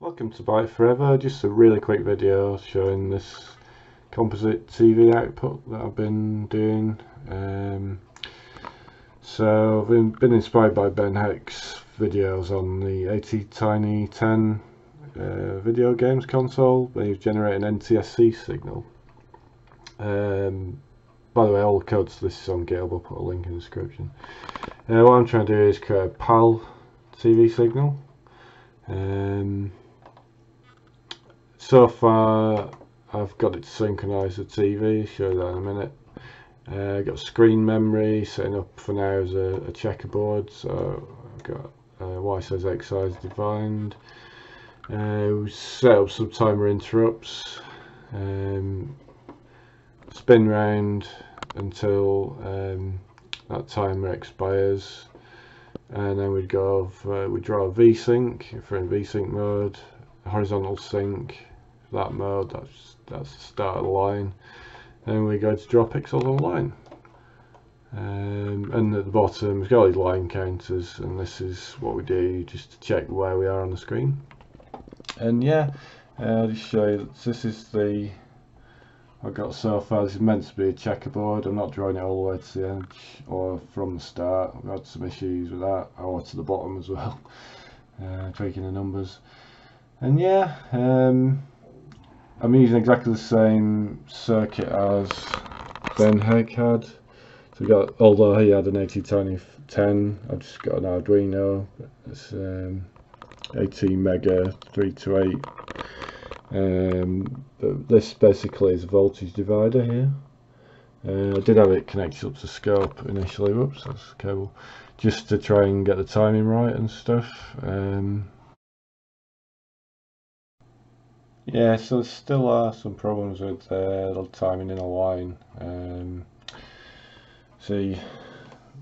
Welcome to ByteForever, just a really quick video showing this composite TV output that I've been doing. Um, so I've been, inspired by Ben Heck's videos on the ATtiny 10 uh, video games console where he's generating NTSC signal. Um, by the way, all the codes to this is on GitHub, I'll put a link in the description. Uh, what I'm trying to do is create a PAL TV signal. Um, so far I've got it to synchronize the TV, show that in a minute. Uh, got screen memory setting up for now as a, a checkerboard, so I've got uh, Y size X size defined. Uh, we set up some timer interrupts, um, spin round until um, that timer expires, and then we'd go for, we draw a V-sync if we're in V-sync mode, horizontal sync, that mode, that's, that's the start of the line. Then we go to draw pixels on the line. Um, and at the bottom we've got these line counters and this is what we do just to check where we are on the screen. And yeah, uh, I'll just show you, this is the I've got so far, this is meant to be a checkerboard, I'm not drawing it all the way to the edge or from the start, I've had some issues with that, or to the bottom as well, uh, tweaking the numbers. And yeah, um, I'm using exactly the same circuit as Ben Heck had. So we got, although he had an ATtiny 10, I've just got an Arduino. It's um, ATmega 328. Um, this basically is a voltage divider here. Uh, I did have it connected up to scope initially. Whoops, that's cable. Just to try and get the timing right and stuff. Um, Yeah, so still are some problems with uh, timing in a line. Um, see,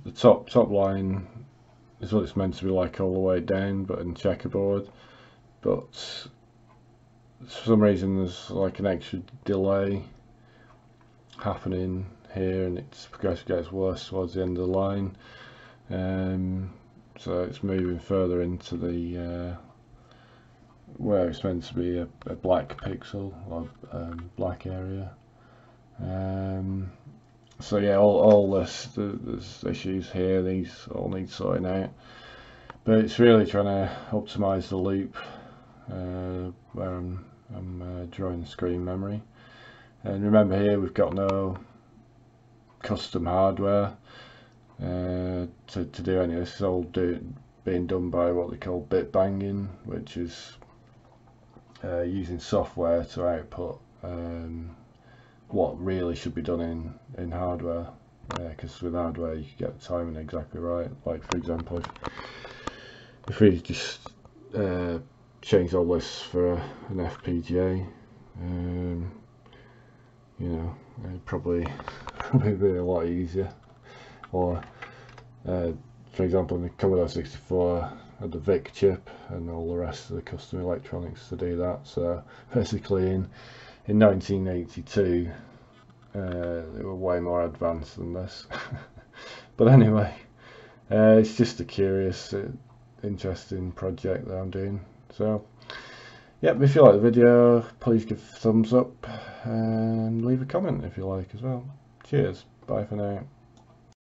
the top top line is what it's meant to be like all the way down, but in checkerboard. But for some reason, there's like an extra delay happening here, and it progressively gets worse towards the end of the line. Um, so it's moving further into the uh, where it's meant to be a, a black pixel or um, black area. Um, so yeah all, all this there's issues here these all need sorting out. But it's really trying to optimize the loop uh, where I'm, I'm uh, drawing screen memory. And remember here we've got no custom hardware uh, to, to do any of this. All do, being done by what they call bit banging, which is uh, using software to output um, what really should be done in in hardware. Because with hardware you get the timing exactly right. Like for example if, if we just uh, change all this for a, an FPGA um, you know it'd probably probably be a lot easier. Or uh, for example in the Commodore 64 had the VIC chip and all the rest of the custom electronics to do that. So basically in in 1982 uh, they were way more advanced than this. but anyway, uh, it's just a curious, uh, interesting project that I'm doing. So yep, if you like the video, please give thumbs up and leave a comment if you like as well. Cheers, bye for now.